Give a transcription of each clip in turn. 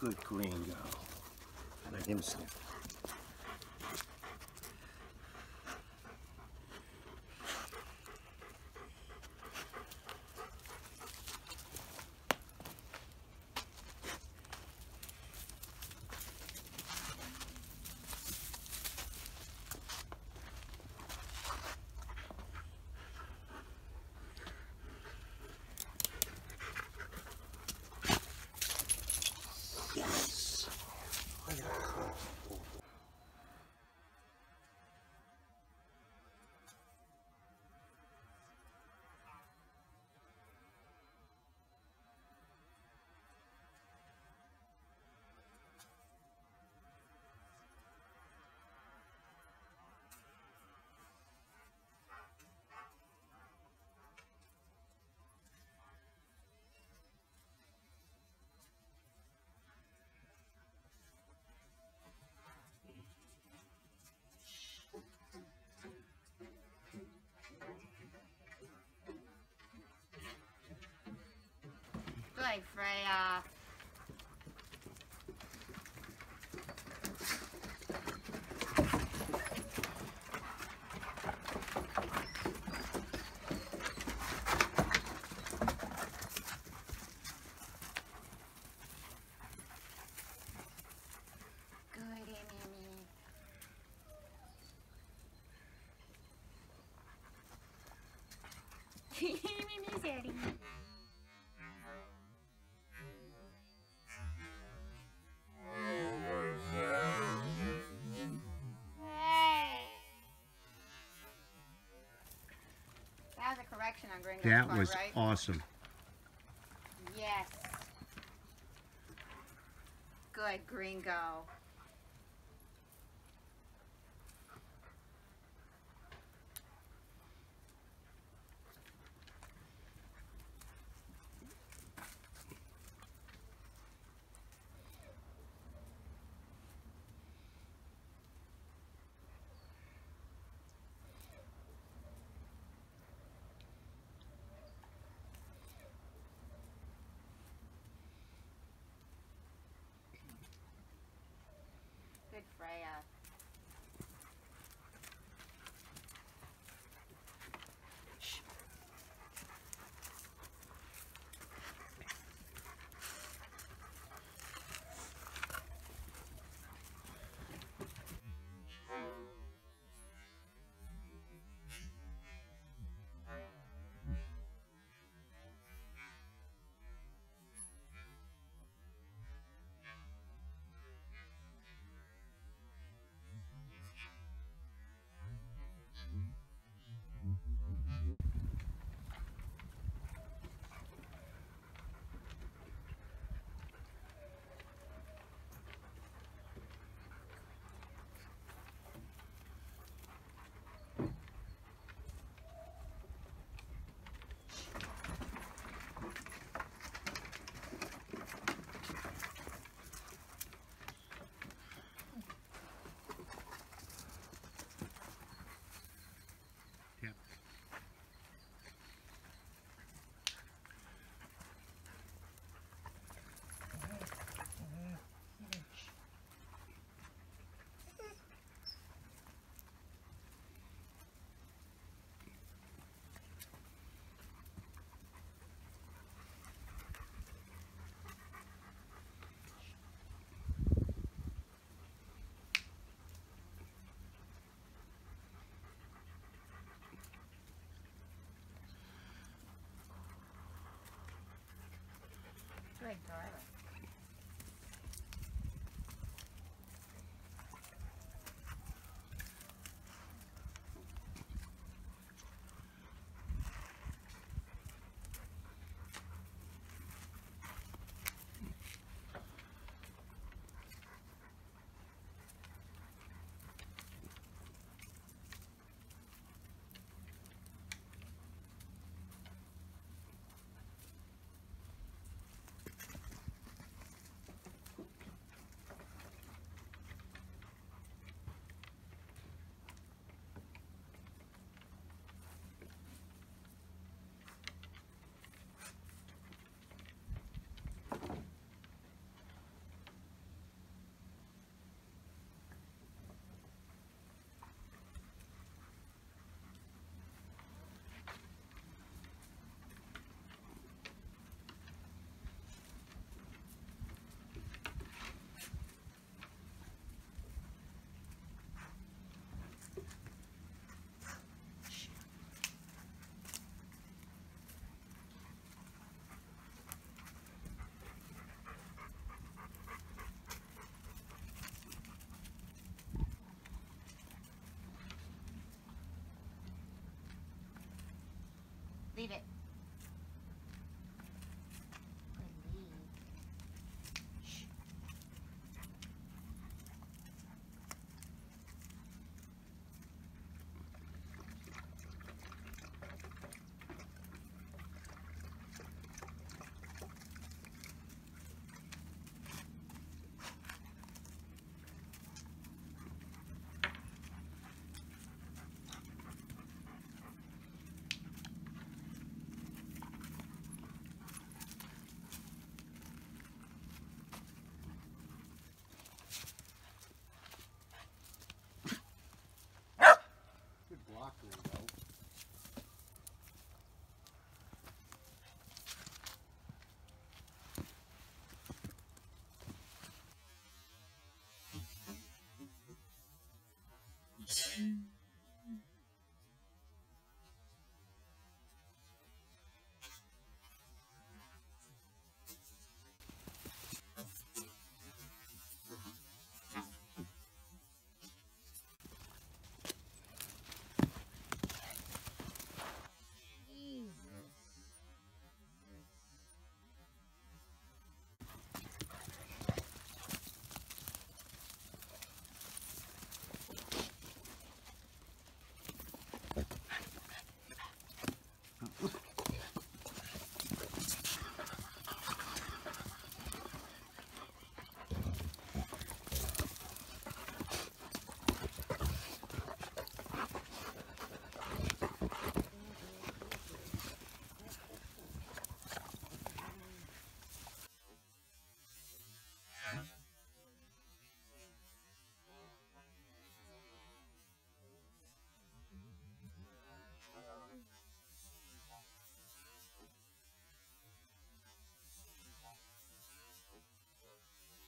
Good gringo. Let him sniff. Good, Freya. Mimi. Mimi's on Gringo's That part, was right? awesome. Yes. Good, Gringo. Freya. time.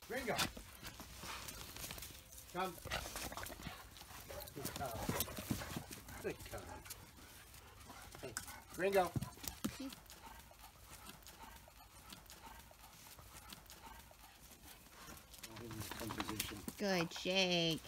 Gringo. Come. Good cow. Good cow. Hey, Gringo. Good shake.